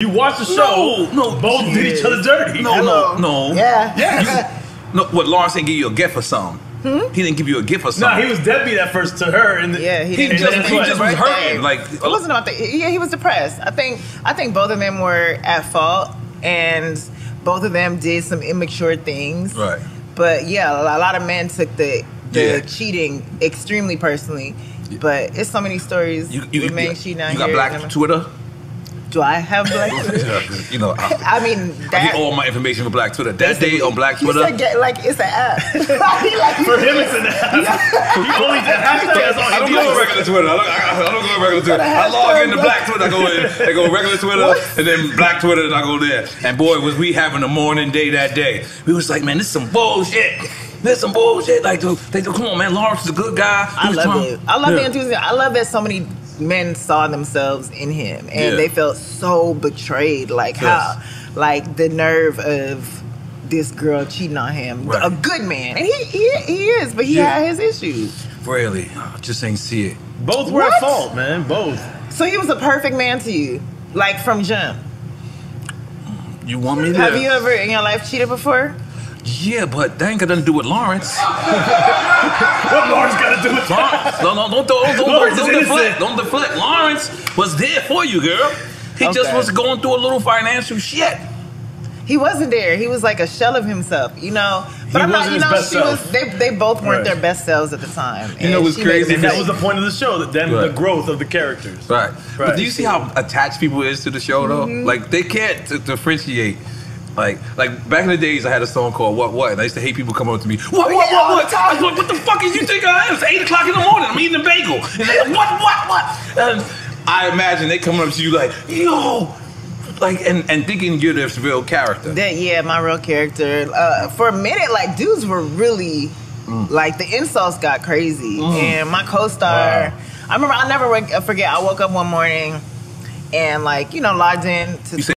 You watch the show. No, no. both did each other dirty. No, no, no. Yeah. Yes. No, what Lawrence didn't give you a gift or something. Hmm? He didn't give you a gift or something. No, something. he was deadbeat at first to her, and Yeah, he He didn't. just, And he just was hurting. Like, It wasn't about the. Yeah, he was depressed. I think. I think both of them were at fault, and both of them did some immature things. right. But yeah, a lot of men took the the Yeah. cheating extremely personally. But it's so many stories You, you, with men you, you got here. black Twitter? Do I have black Twitter? you know, I, I mean, I get all my information from Black Twitter. That day on Black he Twitter, said, get, like it's an app. like, for him, it's an app. he only did hashtag. That's all I don't go did. on regular Twitter. I don't, I, I don't go on regular Twitter. I log hashtag, into. Black Twitter. I go in. I go regular Twitter and then Black Twitter, and I go there. And boy, was we having a morning day that day. We was like, man, this is some bullshit. This some bullshit. Like, dude, they go, come on, man. Lawrence is a good guy. I He was love trying- it. I love the enthusiasm. I love that so many men saw themselves in him and Yeah. they felt so betrayed. Like Yes. how, like the nerve of this girl cheating on him. Right. A good man, and he he, he is, but he Yeah. had his issues. Really, I just ain't see it. Both were What? at fault, man. Both. So he was a perfect man to you, like from jump. You want me to? Have you ever in your life cheated before? Yeah, but that ain't got nothing to do with Lawrence. What Lawrence got to do with that? Lawrence, no, no, don't, don't, don't, Lawrence don't, don't deflect. Don't deflect. Lawrence was there for you, girl. He just was going through a little financial shit. He wasn't there. He was like a shell of himself, you know. But He I'm not, wasn't you his know, best she self. was. They, they both weren't Right. their best selves at the time. You know And what's she made crazy? And that was the point of the show. That then the growth of the characters. Right. But Right. do you see how attached people is to the show though? Mm-hmm. Like they can't t- differentiate. Like, like back in the days, I had a song called "What What," and I used to hate people coming up to me. What, what, yeah, what, what? I was like, what the fuck is you think I am? It's eight o'clock in the morning. I'm eating a bagel. And they like, what, what, what? And I imagine they coming up to you like, yo, like, and, and thinking you're this real character. That yeah, my real character. Uh, for a minute, like dudes were really like the insults got crazy, and my co-star. Wow. I remember I never forget. I woke up one morning and like you know logged in to